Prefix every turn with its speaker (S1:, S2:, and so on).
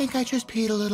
S1: think I just peed a little.